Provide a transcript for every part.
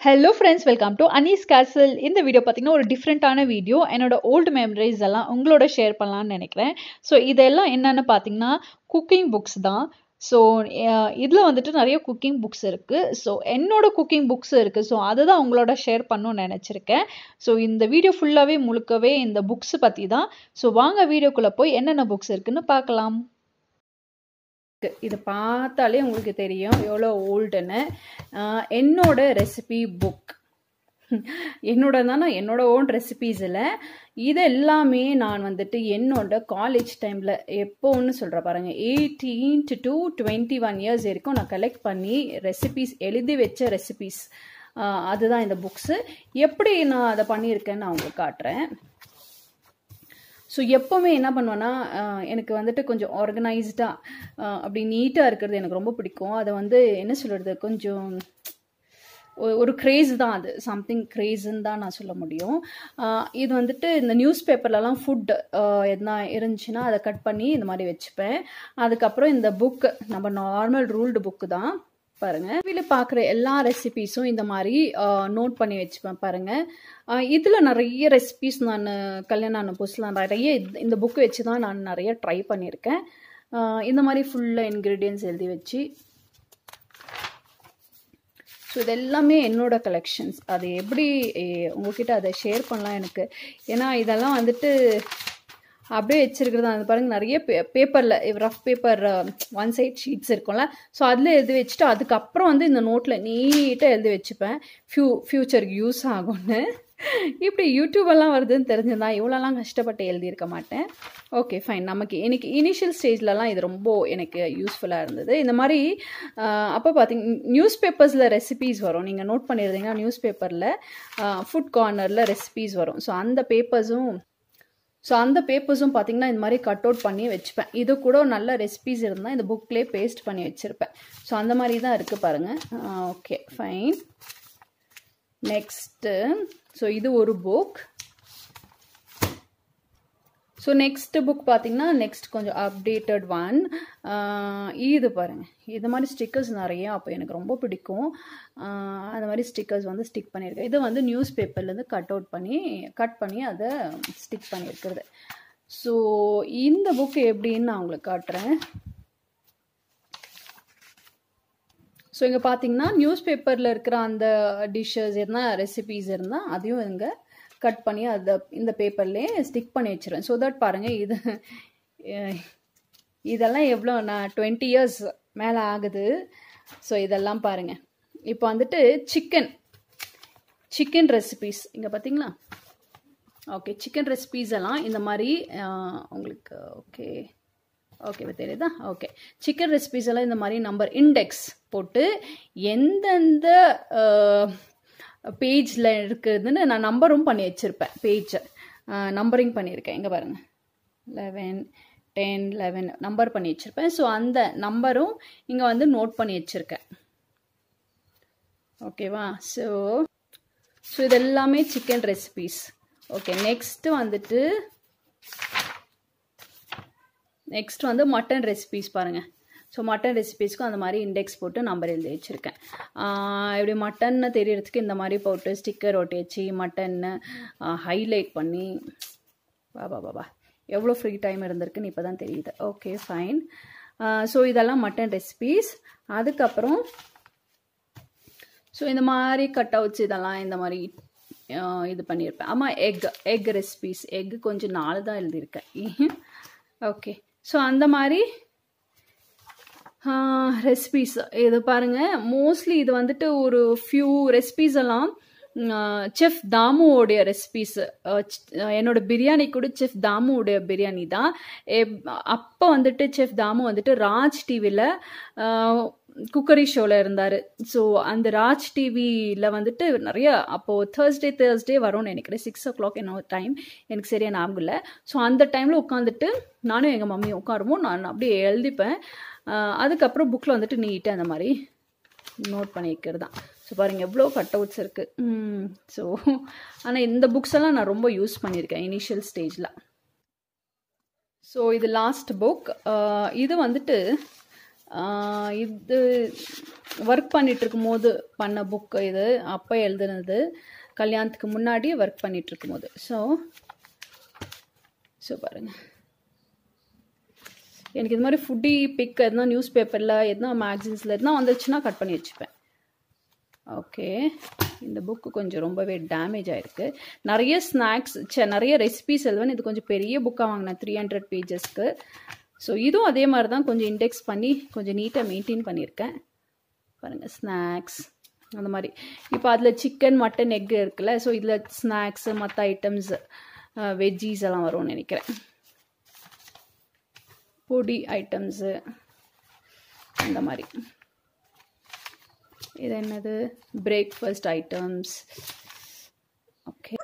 Hello friends welcome to Anees கேசல் இந்த video பார்த்தீங்கன்னா ஒரு டிஃப்ரெண்ட்டான வீடியோ என்னோட ஓல்டு மெமரிஸ் எல்லாம் உங்களோட ஷேர் பண்ணலான்னு நினைக்கிறேன். ஸோ இதெல்லாம் என்னென்னு பார்த்தீங்கன்னா குக்கிங் புக்ஸ் தான். ஸோ இதில் வந்துட்டு நிறைய குக்கிங் புக்ஸ் இருக்குது ஸோ என்னோட குக்கிங் புக்ஸ் இருக்குது ஸோ அதை தான் உங்களோட ஷேர் பண்ணணும்னு நினச்சிருக்கேன். ஸோ இந்த வீடியோ ஃபுல்லாகவே முழுக்கவே இந்த புக்ஸ் பற்றி தான் ஸோ வாங்க வீடியோக்குள்ளே போய் என்னென்ன புக்ஸ் இருக்குதுன்னு பார்க்கலாம். இது பார்த்தாலே உங்களுக்கு தெரியும் எவ்வளோ ஓல்டுன்னு. என்னோட ரெசிபி புக் என்னோட தானே என்னோட ஓன் ரெசிபீஸில் இது எல்லாமே நான் வந்துட்டு என்னோட காலேஜ் டைமில் எப்போன்னு சொல்கிற பாருங்கள் eighteen to two twenty one years வரைக்கும் நான் கலெக்ட் பண்ணி ரெசிபீஸ் எழுதி வச்ச ரெசிபீஸ் அதுதான் இந்த புக்ஸு எப்படி நான் அதை பண்ணியிருக்கேன்னு நான் உங்களுக்கு காட்டுறேன். ஸோ எப்போவுமே என்ன பண்ணுவேன்னா எனக்கு வந்துட்டு கொஞ்சம் ஆர்கனைஸ்டாக அப்படி நீட்டாக இருக்கிறது எனக்கு ரொம்ப பிடிக்கும். அதை வந்து என்ன சொல்கிறது கொஞ்சம் ஒரு க்ரேஸ் தான் அது. சம்திங் க்ரேஸுன்னு தான் நான் சொல்ல முடியும். இது வந்துட்டு இந்த நியூஸ் பேப்பர்லலாம் ஃபுட் எதுனா இருந்துச்சுன்னா அதை கட் பண்ணி இந்த மாதிரி வச்சுப்பேன். அதுக்கப்புறம் இந்த புக்கு நம்ம நார்மல் ரூல்டு புக்கு தான். பாருங்கள் டிவியில் பார்க்குற எல்லா ரெசிபீஸும் இந்த மாதிரி நோட் பண்ணி வச்சுப்பேன் பாருங்கள் இதில் நிறைய ரெசிபீஸ் நான் கல்யாணம் ஆன புதுசில் நிறைய இந்த புக்கு வச்சு தான் நான் நிறைய ட்ரை பண்ணியிருக்கேன். இந்த மாதிரி ஃபுல்லாக இன்க்ரீடியன்ஸ் எழுதி வச்சு. ஸோ இது எல்லாமே என்னோட கலெக்ஷன்ஸ் அது எப்படி உங்ககிட்ட அதை ஷேர் பண்ணலாம் எனக்கு? ஏன்னா இதெல்லாம் வந்துட்டு அப்படியே வச்சிருக்கிறது? அது பாருங்கள் நிறைய பே பேப்பரில் rough paper one side sheets இருக்கும்ல. ஸோ அதில் எழுதி வச்சுட்டு அதுக்கப்புறம் வந்து இந்த நோட்டில் நீட்டாக எழுதி வச்சுப்பேன். ஃபியூ ஃப்யூச்சருக்கு யூஸ் ஆகும்னு. இப்படி யூடியூபெல்லாம் வருதுன்னு தெரிஞ்சிருந்தா இவ்வளோலாம் கஷ்டப்பட்டு எழுதியிருக்க மாட்டேன். ஓகே ஃபைன் நமக்கு எனக்கு இனிஷியல் ஸ்டேஜ்லலாம் இது ரொம்ப எனக்கு யூஸ்ஃபுல்லாக இருந்தது. இந்த மாதிரி uh, அப்போ பார்த்தீங்க நியூஸ் பேப்பர்ஸில் ரெசிபீஸ் வரும். நீங்கள் நோட் பண்ணியிருந்தீங்கன்னா நியூஸ் பேப்பரில் ஃபுட் uh, கார்னரில் ரெசிபீஸ் வரும். ஸோ அந்த பேப்பர்ஸும் ஸோ அந்த பேப்பர்ஸும் பார்த்தீங்கன்னா இந்த மாதிரி கட் அவுட் பண்ணி வச்சுப்பேன். இது கூட நல்ல ரெசிபீஸ் இருந்தால் இந்த புக்லேயே பேஸ்ட் பண்ணி வச்சுருப்பேன். ஸோ அந்த மாதிரி தான் இருக்குது பாருங்கள் ஓகே ஃபைன் நெக்ஸ்ட்டு ஸோ இது ஒரு புக் ஸோ நெக்ஸ்ட் புக் பார்த்தீங்கன்னா நெக்ஸ்ட் கொஞ்சம் அப்டேட்டட் ஒன் இது பாருங்கள் இது மாதிரி ஸ்டிக்கர்ஸ் நிறையா அப்போ எனக்கு ரொம்ப பிடிக்கும். அந்த மாதிரி ஸ்டிக்கர்ஸ் வந்து ஸ்டிக் பண்ணியிருக்கேன். இது வந்து நியூஸ் பேப்பர்லேருந்து கட் அவுட் பண்ணி கட் பண்ணி அதை ஸ்டிக் பண்ணியிருக்கிறது. ஸோ இந்த புக் எப்படின்னு நான் உங்களுக்கு காட்டுறேன். ஸோ இங்கே பார்த்தீங்கன்னா நியூஸ் பேப்பரில் இருக்கிற அந்த டிஷ்ஷஸ் இருந்தால் ரெசிபீஸ் இருந்தால் அதையும் இங்கே கட் பண்ணி அதை இந்த பேப்பர்லேயே ஸ்டிக் பண்ணி வச்சுருவேன். ஸோ தட் பாருங்கள் இது இதெல்லாம் எவ்வளோ நான் டுவெண்ட்டி இயர்ஸ் மேலே ஆகுது. ஸோ இதெல்லாம் பாருங்கள் இப்போ வந்துட்டு சிக்கன் சிக்கன் ரெசிபீஸ் இங்கே பார்த்தீங்களா ஓகே சிக்கன் ரெசிபீஸ் எல்லாம் இந்த மாதிரி உங்களுக்கு ஓகே ஓகே தெரியுதா? ஓகே சிக்கன் ரெசிபீஸ் எல்லாம் இந்த மாதிரி நம்பர் இண்டெக்ஸ் போட்டு எந்தெந்த பேஜில் இருக்குதுன்னு நான் நம்பரும் பண்ணி வச்சுருப்பேன். பேஜை நம்பரிங் பண்ணியிருக்கேன். இங்கே பாருங்கள் லெவன் டென் லெவன் நம்பர் பண்ணி வச்சுருப்பேன். ஸோ அந்த நம்பரும் இங்கே வந்து நோட் பண்ணி வச்சுருக்கேன். ஓகேவா ஸோ ஸோ இது எல்லாமே சிக்கன் ரெசிபீஸ் ஓகே நெக்ஸ்ட்டு வந்துட்டு நெக்ஸ்ட் வந்து மட்டன் ரெசிபீஸ் பாருங்கள் ஸோ மட்டன் ரெசிபீஸ்க்கும் அந்த மாதிரி இண்டெக்ஸ் போட்டு நம்பர் எழுதி வச்சுருக்கேன். இப்படி மட்டன்னு தெரியறதுக்கு இந்த மாதிரி போட்டு ஸ்டிக்கர் ஒட்டி வச்சு மட்டன்னு ஹைலைட் பண்ணி பாபா பாபா எவ்வளோ ஃப்ரீ டைம் இருந்திருக்குன்னு இப்போ தான் தெரியுது ஓகே ஃபைன் ஸோ இதெல்லாம் மட்டன் ரெசிபீஸ் அதுக்கப்புறம் ஸோ இந்த மாதிரி கட் அவுட்ஸ் இதெல்லாம் இந்த மாதிரி இது பண்ணியிருப்பேன். ஆமாம் எக் எக் ரெசிபீஸ் எக் கொஞ்சம் நாலு தான் எழுதியிருக்கேன். ஓகே ஸோ அந்த மாதிரி ரெசிபீஸ் இது பாருங்கள் மோஸ்ட்லி இது வந்துட்டு ஒரு ஃபியூ ரெசிபீஸ் எல்லாம் செஃப் தாமுவோடைய ரெசிபீஸ் என்னோட பிரியாணி கூட செஃப் தாமுவோடைய பிரியாணி தான். அப்போ வந்துட்டு செஃப் தாமு வந்துட்டு ராஜ் டிவியில் குக்கரி ஷோவில் இருந்தார். ஸோ அந்த ராஜ் டிவியில் வந்துட்டு நிறைய அப்போது தேர்ஸ்டே தேர்ஸ்டே வரும்னு நினைக்கிறேன். சிக்ஸ் ஓ கிளாக் என்ன டைம் எனக்கு சரியாக ஞாபகம் இல்லை. ஸோ அந்த டைமில் உட்காந்துட்டு நானும் எங்கள் மம்மியும் உட்காருவோம். நான் அப்படியே எழுதிப்பேன். அதுக்கப்புறம் புக்கில் வந்துட்டு நீட்டாக அந்த மாதிரி நோட் பண்ணிக்கிறது தான் ஸோ பாருங்கள் எவ்வளோ கட் அவுட்ஸ் இருக்குது ஸோ ஆனால் இந்த புக்ஸ் எல்லாம் நான் ரொம்ப யூஸ் பண்ணியிருக்கேன் இனிஷியல் ஸ்டேஜில் ஸோ இது லாஸ்ட் புக் இது வந்துட்டு இது ஒர்க் பண்ணிகிட்ருக்கும் போது பண்ண புக்கு இது அப்போ எழுதுனது. கல்யாணத்துக்கு முன்னாடி ஒர்க் பண்ணிகிட்ருக்கும் போது ஸோ ஸோ பாருங்கள் எனக்கு இது மாதிரி ஃபுட்டி பிக் எதுனா நியூஸ் பேப்பரில் எதுனா மேக்சின்ஸில் எதுனா வந்துச்சுன்னா கட் பண்ணி வச்சுப்பேன். ஓகே இந்த புக்கு கொஞ்சம் ரொம்பவே டேமேஜ் ஆகிருக்கு நிறைய ஸ்நாக்ஸ் சே நிறைய ரெசிபிஸ் எழுதுவேன். இது கொஞ்சம் பெரிய புக்காக வாங்கினேன் த்ரீ ஹண்ட்ரட் பேஜஸ்க்கு ஸோ இதுவும் அதே மாதிரி தான் கொஞ்சம் இண்டெக்ஸ் பண்ணி கொஞ்சம் நீட்டாக மெயின்டைன் பண்ணியிருக்கேன். பாருங்கள் ஸ்நாக்ஸ் அந்த மாதிரி. இப்போ அதில் சிக்கன் மட்டன் எக் இருக்குல்ல ஸோ இதில் ஸ்நாக்ஸு மற்ற ஐட்டம்ஸ் வெஜ்ஜீஸ் எல்லாம் வரும்னு நினைக்கிறேன். பொடி ஐட்டம்ஸு அந்த மாதிரி. இது என்னது? பிரேக்ஃபாஸ்ட் ஐட்டம்ஸ் ஓகே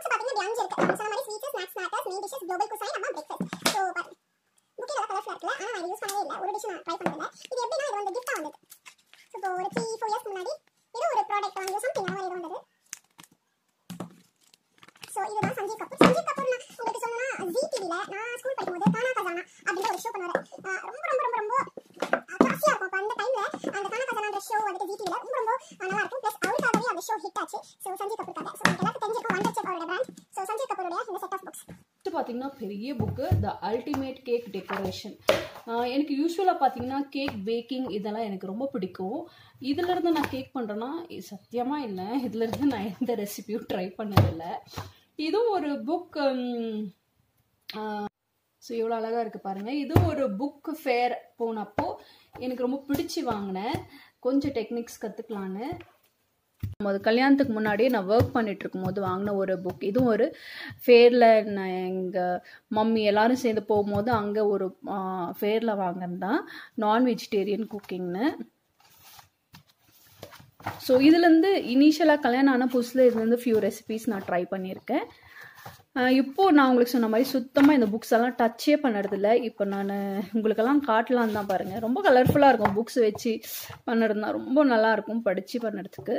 ஒரு இது எப்படின்னா இது வந்து வந்தது. இப்போ ஒரு த்ரீ ஃபோர் இயர்ஸ் முன்னாடி ஏதோ ஒரு ப்ராடக்ட் வாங்கி சம்திங் அந்த மாதிரி வந்தது ஸோ இதுதான் சஞ்சீவ் கபூர் சஞ்சீவ் கபூர் நான் உங்களுக்கு சொன்னா ஜி டிவியில் நான் ஸ்கூல் படிக்கும்போது கானா கசானா அப்படின்ற ஒரு ஷோ பண்ணுவார். ரொம்ப ரொம்ப ரொம்ப ரொம்ப கிளாஸியாக இருக்கும். அப்போ அந்த டைமில் அந்த கானா கசானான்ற ஷோ வந்துட்டு ஜி டிவியில் ரொம்ப ரொம்ப நல்லா இருக்கும். ப்ளஸ் அவருக்காகவே அந்த ஷோ ஹிட் ஆச்சு. ஸோ சஞ்சீவ் கபூருக்காக ஸோ எல்லாருக்கும் தெரிஞ்சிருக்கும் ஒன் டச் அவரோட பிராண்ட் ஸோ சஞ்சய் கபூருடைய இந்த செட் ஆஃப் புக்ஸ் பார்த்தீங்கன்னா பெரிய book the ultimate cake decoration எனக்கு யூஸ்வலாக பார்த்தீங்கன்னா கேக் பேக்கிங் இதெல்லாம் எனக்கு ரொம்ப பிடிக்கும். இதுலேருந்து நான் கேக் பண்ணுறேன்னா சத்தியமாக இல்லை. இதுலேருந்து நான் எந்த ரெசிபியும் ட்ரை பண்ணதில்லை. இதுவும் ஒரு புக் ஸோ இவ்வளோ அழகாக இருக்குது பாருங்கள் இதுவும் ஒரு புக் ஃபேர் போனப்போ எனக்கு ரொம்ப பிடிச்சி வாங்கினேன். கொஞ்சம் டெக்னிக்ஸ் கற்றுக்கலான்னு அது கல்யாணத்துக்கு முன்னாடியே நான் ஒர்க் பண்ணிட்டு இருக்கும்போது வாங்கின ஒரு புக் இதுவும் ஒரு ஃபேரில் நான் எங்கள் மம்மி எல்லாரும் சேர்ந்து போகும்போது அங்கே ஒரு ஃபேரில் வாங்கினது தான். நான் வெஜிடேரியன் குக்கிங்னு ஸோ இதுலேருந்து இனிஷியலாக கல்யாணம் ஆன புதுசில் இதுலேருந்து ஃபியூ ரெசிபீஸ் நான் ட்ரை பண்ணியிருக்கேன். இப்போது நான் உங்களுக்கு சொன்ன மாதிரி சுத்தமாக இந்த புக்ஸ் எல்லாம் டச்சே பண்ணுறதில்ல. இப்போ நான் உங்களுக்கெல்லாம் காட்டலாம் தான் பாருங்கள் ரொம்ப கலர்ஃபுல்லாக இருக்கும் புக்ஸ் வச்சு பண்ணுறதுனா ரொம்ப நல்லா இருக்கும் படித்து பண்ணுறதுக்கு.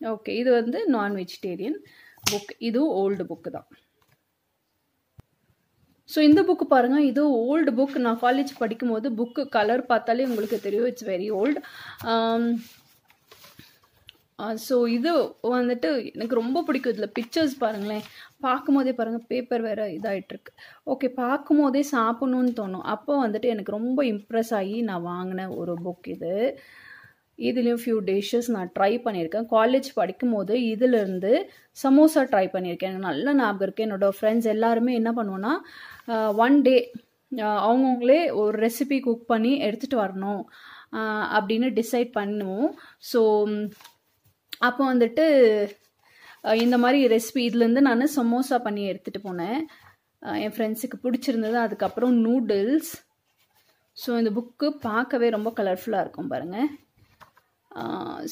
ஓகே இது வந்து நான் வெஜிடேரியன் புக் இதுவும் ஓல்டு புக்கு தான். ஸோ இந்த புக்கு பாருங்கள் இது ஓல்டு புக் நான் காலேஜ் படிக்கும்போது புக்கு கலர் பார்த்தாலே உங்களுக்கு தெரியும். இட்ஸ் வெரி ஓல்டு ஸோ இது வந்துட்டு எனக்கு ரொம்ப பிடிக்கும் இதில் பிக்சர்ஸ் பாருங்களேன். பார்க்கும்போதே பாருங்கள் பேப்பர் வேறு இதாகிட்டுருக்கு ஓகே பார்க்கும்போதே சாப்பிட்ணுன்னு தோணும். அப்போ வந்துட்டு எனக்கு ரொம்ப இம்ப்ரெஸ் ஆகி நான் வாங்கின ஒரு புக் இது. இதுலேயும் ஃபியூ டிஷ்ஷஸ் நான் ட்ரை பண்ணியிருக்கேன். காலேஜ் படிக்கும்போது இதிலேருந்து சமோசா ட்ரை பண்ணியிருக்கேன். எனக்கு நல்ல ஞாபகம் இருக்குது என்னோடய ஃப்ரெண்ட்ஸ் எல்லாருமே என்ன பண்ணுவோன்னா ஒன் டே அவங்கவுங்களே ஒரு ரெசிபி குக் பண்ணி எடுத்துகிட்டு வரணும் அப்படின்னு டிசைட் பண்ணுவோம். ஸோ அப்போ வந்துட்டு இந்த மாதிரி ரெசிபி இதுலேருந்து நான் சமோசா பண்ணி எடுத்துகிட்டு போனேன். என் ஃப்ரெண்ட்ஸுக்கு பிடிச்சிருந்தது. அதுக்கப்புறம் நூடுல்ஸ் ஸோ இந்த புக்கு பார்க்கவே ரொம்ப கலர்ஃபுல்லாக இருக்கும் பாருங்கள்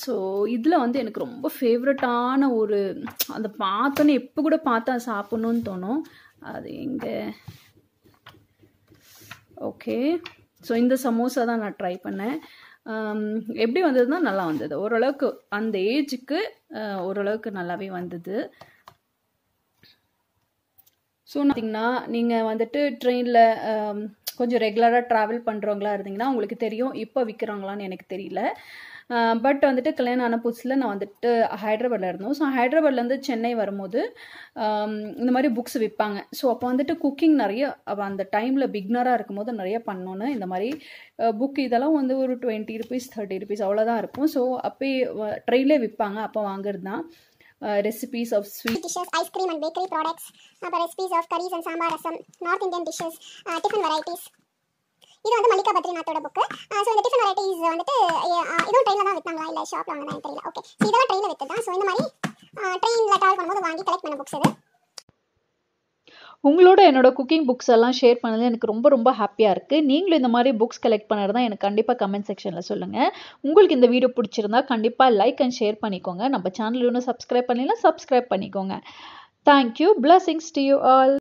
ஸோ இதில் வந்து எனக்கு ரொம்ப ஃபேவரட்டான ஒரு அந்த பார்த்தோன்னே எப்போ கூட பார்த்தா சாப்பிட்ணுன்னு தோணும். அது எங்கே? ஓகே ஸோ இந்த சமோசா தான் நான் ட்ரை பண்ணேன். எப்படி வந்ததுன்னா நல்லா வந்தது. ஓரளவுக்கு அந்த ஏஜுக்கு ஓரளவுக்கு நல்லாவே வந்தது. ஸோ பார்த்தீங்கன்னா நீங்கள் வந்துட்டு ட்ரெயினில் கொஞ்சம் ரெகுலராக ட்ராவல் பண்ணுறவங்களா இருந்தீங்கன்னா உங்களுக்கு தெரியும் இப்போ விற்கிறாங்களான்னு எனக்கு தெரியல. பட் வந்துட்டு கல்யாணம் ஆன புதுசில் நான் வந்துட்டு ஹைதராபாத்தில் இருந்தோம். ஸோ ஹைதராபாத்லேருந்து சென்னை வரும்போது இந்த மாதிரி புக்ஸ் விற்பாங்க ஸோ அப்போ வந்துட்டு குக்கிங் நிறைய அவ அந்த டைமில் பிக்னராக இருக்கும்போது நிறைய பண்ணோன்னு இந்த மாதிரி புக் இதெல்லாம் வந்து ஒரு டுவெண்ட்டி ருபீஸ் தேர்ட்டி ருபீஸ் அவ்வளோதான் இருக்கும். ஸோ அப்போயே ட்ரெயிலே விற்பாங்க அப்போ வாங்குறது தான் recipes of sweet dishes ice cream and bakery products அப்புறம் recipes of curries and sambar rasam north Indian dishes tiffin varieties. இது வந்து மல்லிகா பத்ரிநாத்தோட புக்கு ஸோ இந்த டிஃபன் வெரைட்டிஸ் வந்துட்டு இதுவும் ட்ரெயினில் தான் விற்பாங்களா இல்லை ஷாப்பில் வாங்கினா எனக்கு தெரியல ஓகே ஸோ இதெல்லாம் ட்ரெயினில் விற்று தான் ஸோ இந்த மாதிரி ட்ரெயினில் ட்ராவல் பண்ணும்போது வாங்கி கலெக்ட் பண்ண புக்ஸ் இது உங்களோட என்னோட குக்கிங் புக்ஸ் எல்லாம் ஷேர் பண்ணது எனக்கு ரொம்ப ரொம்ப ஹாப்பியாக இருக்குது நீங்களும் இந்த மாதிரி புக்ஸ் கலெக்ட் பண்ணுறது தான் எனக்கு கண்டிப்பாக கமெண்ட் செக்ஷனில் சொல்லுங்கள் உங்களுக்கு இந்த வீடியோ பிடிச்சிருந்தா கண்டிப்பாக லைக் அண்ட் ஷேர் பண்ணிக்கோங்க. நம்ம சேனல் இன்னும் சப்ஸ்கிரைப் பண்ணலாம் சப்ஸ்கிரைப் பண்ணிக்கோங்க. Thank you blessings to you all